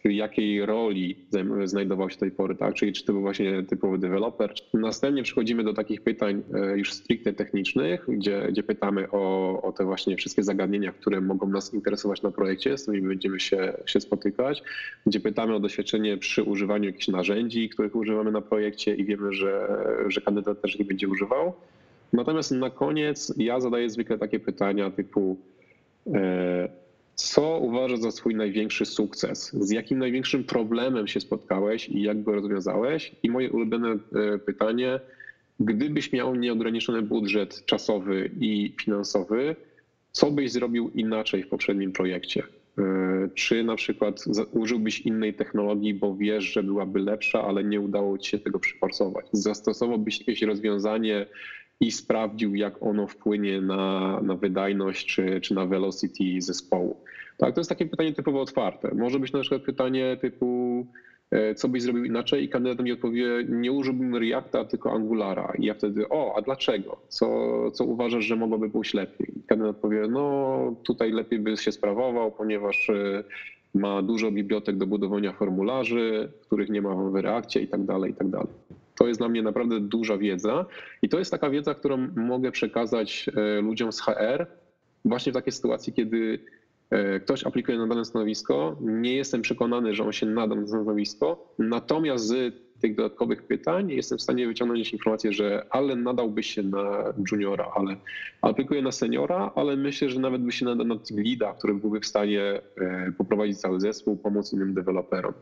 jakiej roli znajdował się do tej pory, tak? Czyli czy to był właśnie typowy deweloper. Następnie przechodzimy do takich pytań e, już stricte technicznych, gdzie, gdzie pytamy o, o te właśnie wszystkie zagadnienia, które mogą nas interesować na projekcie, z którymi będziemy się, się spotykać, gdzie pytamy o doświadczenie przy używaniu jakichś narzędzi, których używamy na projekcie i wiemy, że, że kandydat też ich będzie używał. Natomiast na koniec ja zadaję zwykle takie pytania typu e, co uważasz za swój największy sukces? Z jakim największym problemem się spotkałeś i jak go rozwiązałeś? I moje ulubione e, pytanie, gdybyś miał nieograniczony budżet czasowy i finansowy, co byś zrobił inaczej w poprzednim projekcie? E, czy na przykład użyłbyś innej technologii, bo wiesz, że byłaby lepsza, ale nie udało ci się tego przyforsować? Zastosowałbyś jakieś rozwiązanie i sprawdził, jak ono wpłynie na, na wydajność czy, czy na velocity zespołu. Tak, to jest takie pytanie typowo otwarte. Może być na przykład pytanie typu, e, co byś zrobił inaczej i kandydat mi odpowie, nie użyłbym Reacta, tylko Angulara. I ja wtedy, o, a dlaczego? Co, co uważasz, że mogłoby pójść lepiej? I kandydat powie, no tutaj lepiej by się sprawował, ponieważ e, ma dużo bibliotek do budowania formularzy, których nie ma w Reakcie i tak dalej, i tak dalej. To jest dla mnie naprawdę duża wiedza i to jest taka wiedza, którą mogę przekazać ludziom z HR właśnie w takiej sytuacji, kiedy E, ktoś aplikuje na dane stanowisko, nie jestem przekonany, że on się nada na stanowisko, natomiast z tych dodatkowych pytań jestem w stanie wyciągnąć informację, że ale nadałby się na juniora, ale aplikuje na seniora, ale myślę, że nawet by się nadał na team leada, który byłby w stanie e, poprowadzić cały zespół, pomóc innym deweloperom.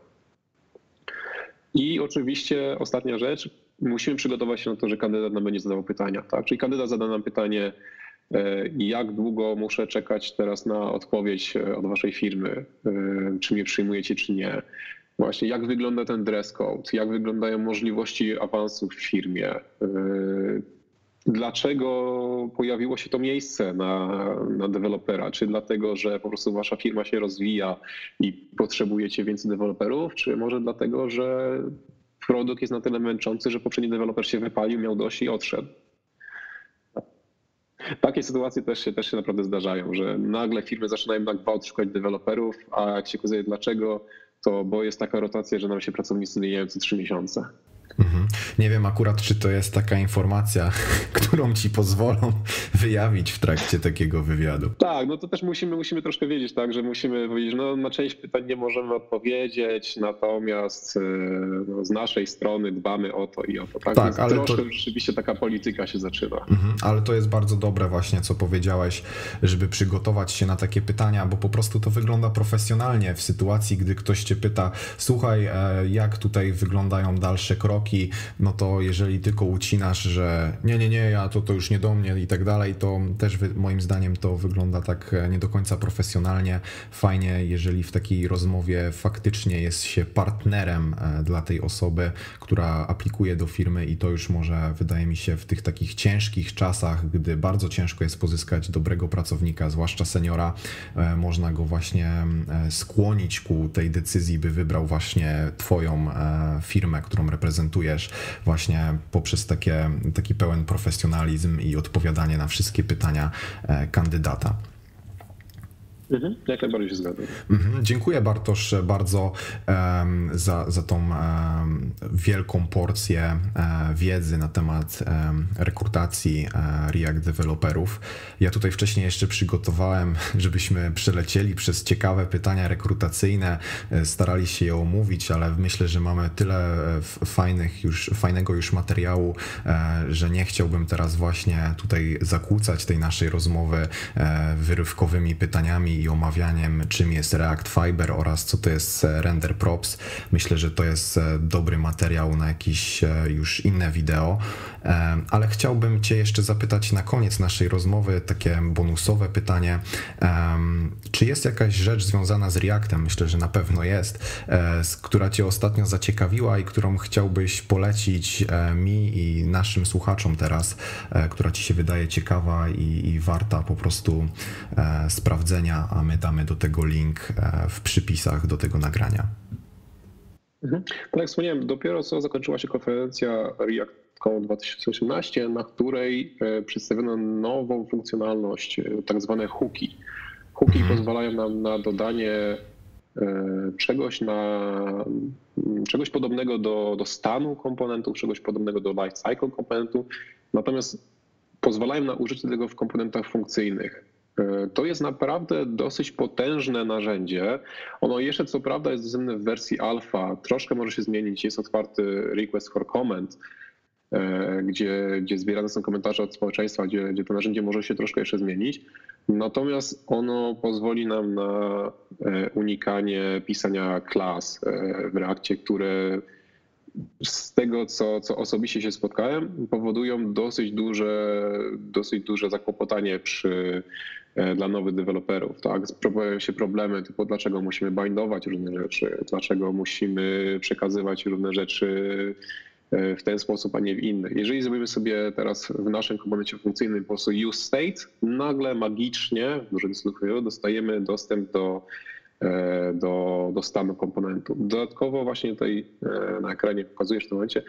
I oczywiście ostatnia rzecz, musimy przygotować się na to, że kandydat nam będzie zadawał pytania. Tak? Czyli kandydat zada nam pytanie, E, jak długo muszę czekać teraz na odpowiedź e, od waszej firmy, e, czy mnie przyjmujecie, czy nie. Właśnie jak wygląda ten dress code, jak wyglądają możliwości awansu w firmie, dlaczego pojawiło się to miejsce na, na dewelopera? Czy dlatego, że po prostu wasza firma się rozwija i potrzebujecie więcej deweloperów, czy może dlatego, że produkt jest na tyle męczący, że poprzedni deweloper się wypalił, miał dość i odszedł? Takie sytuacje też się, też się naprawdę zdarzają, że nagle firmy zaczynają na gwałt szukać deweloperów, a jak się okazuje dlaczego, to bo jest taka rotacja, że nam się pracownicy zmieniają co trzy miesiące. Mhm. Nie wiem akurat, czy to jest taka informacja, którą ci pozwolą wyjawić w trakcie takiego wywiadu. Tak, no to też musimy, musimy troszkę wiedzieć, tak, że musimy powiedzieć, no na część pytań nie możemy odpowiedzieć, natomiast e, no, z naszej strony dbamy o to i o to. Tak, tak Więc ale troszkę to... rzeczywiście taka polityka się zaczyna. Mhm, ale to jest bardzo dobre właśnie, co powiedziałeś, żeby przygotować się na takie pytania, bo po prostu to wygląda profesjonalnie w sytuacji, gdy ktoś cię pyta, słuchaj, e, jak tutaj wyglądają dalsze kroki, no to jeżeli tylko ucinasz, że nie, nie, nie, ja to, to już nie do mnie i tak dalej, to też moim zdaniem to wygląda tak e, nie do końca profesjonalnie. Fajnie, jeżeli w takiej rozmowie faktycznie jest się partnerem e, dla tej osoby, która aplikuje do firmy i to już może, wydaje mi się, w tych takich ciężkich czasach, gdy bardzo ciężko jest pozyskać dobrego pracownika, zwłaszcza seniora, e, można go właśnie skłonić ku tej decyzji, by wybrał właśnie Twoją firmę, którą reprezentuje prezentujesz właśnie poprzez takie, taki pełen profesjonalizm i odpowiadanie na wszystkie pytania e, kandydata. Mhm, jak najbardziej się zgadzam. Mhm, dziękuję Bartosz bardzo um, za, za tą um, wielką porcję um, wiedzy na temat rekrutacji e, React deweloperów. Ja tutaj wcześniej jeszcze przygotowałem, żebyśmy przelecieli przez ciekawe pytania rekrutacyjne, e, starali się je omówić, ale myślę, że mamy tyle fajnych już, fajnego już materiału, że nie chciałbym teraz właśnie tutaj zakłócać tej naszej rozmowy wyrywkowymi pytaniami i omawianiem, czym jest React Fiber oraz co to jest e, Render Props. Myślę, że to jest e, dobry materiał na jakieś e, już inne wideo, ale chciałbym Cię jeszcze zapytać na koniec naszej rozmowy takie bonusowe pytanie. Czy jest jakaś rzecz związana z Reactem? Myślę, że na pewno jest, która Cię ostatnio zaciekawiła i którą chciałbyś polecić mi i naszym słuchaczom teraz, która Ci się wydaje ciekawa i, i warta po prostu sprawdzenia a my damy do tego link e, w przypisach do tego nagrania. Mhm. Tak jak wspomniałem, dopiero co zakończyła się konferencja ReactCon 2018, na której e, przedstawiono nową funkcjonalność, e, tak zwane hooki. Hooki mhm. pozwalają nam na dodanie czegoś, na, czegoś podobnego do, do stanu komponentów, czegoś podobnego do lifecycle komponentu, natomiast pozwalają na użycie tego w komponentach funkcyjnych. E, to jest naprawdę dosyć potężne narzędzie. Ono jeszcze co prawda jest dostępne w wersji alfa, troszkę może się zmienić, jest otwarty request for comment, e, gdzie, gdzie zbierane są komentarze od społeczeństwa, gdzie, gdzie to narzędzie może się troszkę jeszcze zmienić. Natomiast ono pozwoli nam na e, unikanie pisania klas w reakcie, które z tego, co, co osobiście się spotkałem, powodują dosyć duże, dosyć duże zakłopotanie przy E, dla nowych deweloperów. Tak? Pojawiają się problemy typu dlaczego musimy bindować różne rzeczy, dlaczego musimy przekazywać różne rzeczy e, w ten sposób, a nie w inny. Jeżeli zrobimy sobie teraz w naszym komponencie funkcyjnym po prostu use state, nagle magicznie w dużym dostajemy dostęp do do, do stanu komponentu. Dodatkowo właśnie tutaj na ekranie pokazujesz w tym momencie,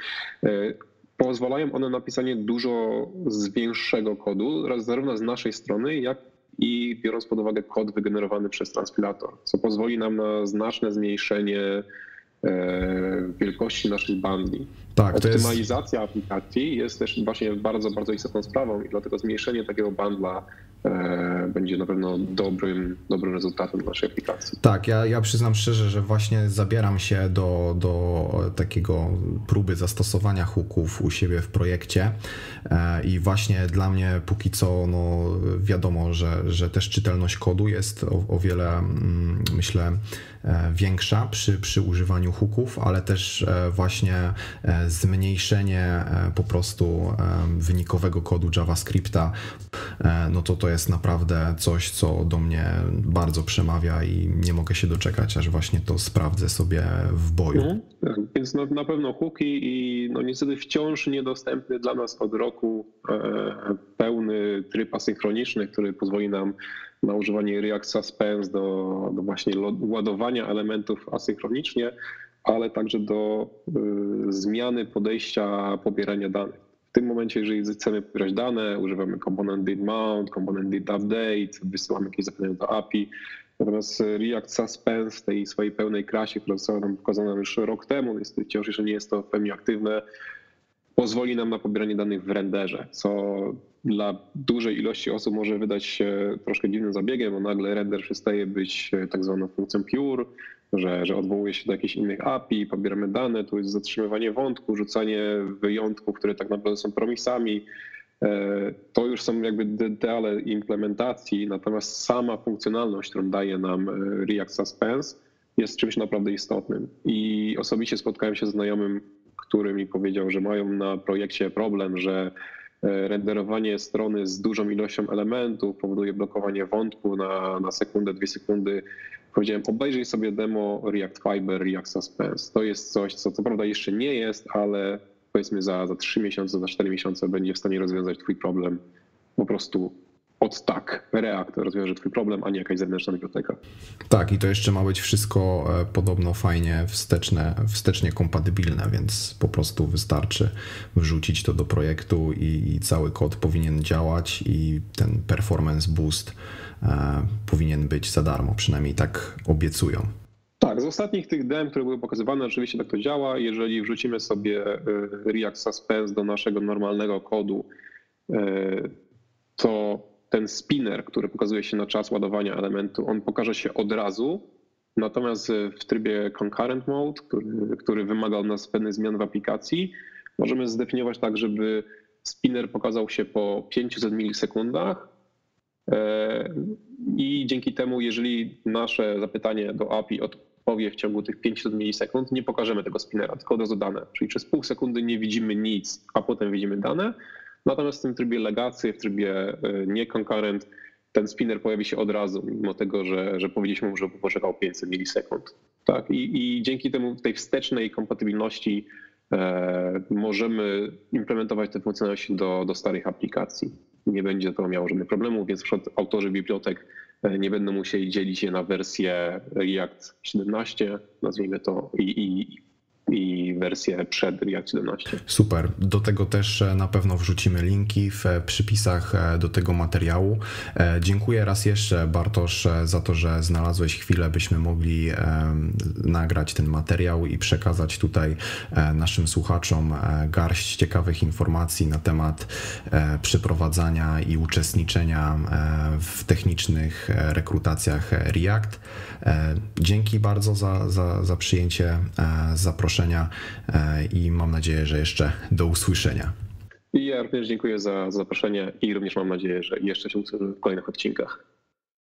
pozwalają one na pisanie dużo większego kodu, zarówno z naszej strony, jak i biorąc pod uwagę kod wygenerowany przez transpilator, co pozwoli nam na znaczne zmniejszenie e, wielkości naszych bundli. Tak, Optymalizacja jest... aplikacji jest też właśnie bardzo, bardzo istotną sprawą i dlatego zmniejszenie takiego bundla E, będzie na pewno dobrym, dobrym rezultatem naszej aplikacji. Tak, ja, ja przyznam szczerze, że właśnie zabieram się do, do takiego próby zastosowania hooków u siebie w projekcie e, i właśnie dla mnie póki co no, wiadomo, że, że też czytelność kodu jest o, o wiele, mm, myślę, e, większa przy, przy używaniu hooków, ale też właśnie zmniejszenie po prostu wynikowego kodu JavaScripta, no to to jest naprawdę coś, co do mnie bardzo przemawia i nie mogę się doczekać, aż właśnie to sprawdzę sobie w boju. Mhm. Tak, więc no, na pewno hooki i no niestety wciąż niedostępny dla nas od roku e, pełny tryb asynchroniczny, który pozwoli nam na używanie React Suspense do, do właśnie ładowania elementów asynchronicznie, ale także do y, zmiany podejścia pobierania danych. W tym momencie, jeżeli chcemy pobierać dane, używamy komponent did mount, komponent did update, wysyłamy jakieś zapytania do API. Natomiast React Suspense w tej swojej pełnej krasie, która została nam pokazana już rok temu, jest wciąż jeszcze nie jest to w pełni aktywne, pozwoli nam na pobieranie danych w renderze, co dla dużej ilości osób może wydać się troszkę dziwnym zabiegiem, bo nagle render przestaje być tak zwaną funkcją pure, że, że odwołuje się do jakichś innych API, pobieramy dane, tu jest zatrzymywanie wątku, rzucanie wyjątków, które tak naprawdę są promisami. E, to już są jakby detale implementacji, natomiast sama funkcjonalność, którą daje nam e, React Suspense, jest czymś naprawdę istotnym. I osobiście spotkałem się z znajomym, który mi powiedział, że mają na projekcie problem, że e, renderowanie strony z dużą ilością elementów powoduje blokowanie wątku na, na sekundę, dwie sekundy powiedziałem, obejrzyj sobie demo React Fiber, React Suspense. To jest coś, co co prawda jeszcze nie jest, ale powiedzmy za, za 3 miesiące, za 4 miesiące będzie w stanie rozwiązać twój problem po prostu od tak. React rozwiąże twój problem, a nie jakaś zewnętrzna biblioteka. Tak, i to jeszcze ma być wszystko e, podobno fajnie wsteczne, wstecznie kompatybilne, więc po prostu wystarczy wrzucić to do projektu i, i cały kod powinien działać i ten performance boost E, powinien być za darmo, przynajmniej tak obiecują. Tak, z ostatnich tych dem, które były pokazywane, oczywiście tak to działa. Jeżeli wrzucimy sobie e, React Suspense do naszego normalnego kodu, e, to ten spinner, który pokazuje się na czas ładowania elementu, on pokaże się od razu. Natomiast w trybie concurrent mode, który, który wymaga od nas pewnych zmian w aplikacji, możemy zdefiniować tak, żeby spinner pokazał się po 500 milisekundach, E, I dzięki temu, jeżeli nasze zapytanie do API odpowie w ciągu tych 500 milisekund, nie pokażemy tego spinera, tylko od razu dane. Czyli przez pół sekundy nie widzimy nic, a potem widzimy dane. Natomiast w tym trybie legacy, w trybie e, nie concurrent, ten spinner pojawi się od razu, mimo tego, że, że powiedzieliśmy mu, że poczekał 500 milisekund. Tak? I, I dzięki temu tej wstecznej kompatybilności e, możemy implementować te funkcjonalności do, do starych aplikacji nie będzie to miało żadnych problemów, więc autorzy bibliotek e, nie będą musieli dzielić je na wersję React 17, nazwijmy to, i, i i wersję przed React 17. Super. Do tego też e, na pewno wrzucimy linki w e, przypisach e, do tego materiału. Dziękuję raz jeszcze Bartosz za to, że znalazłeś chwilę, byśmy mogli nagrać ten materiał i przekazać tutaj naszym słuchaczom garść ciekawych informacji na temat przeprowadzania i uczestniczenia w technicznych rekrutacjach React. Dzięki bardzo za, za, za przyjęcie zaproszenia zaproszenia e, i mam nadzieję, że jeszcze do usłyszenia. Ja również dziękuję za zaproszenie i również mam nadzieję, że jeszcze się usłyszymy w kolejnych odcinkach.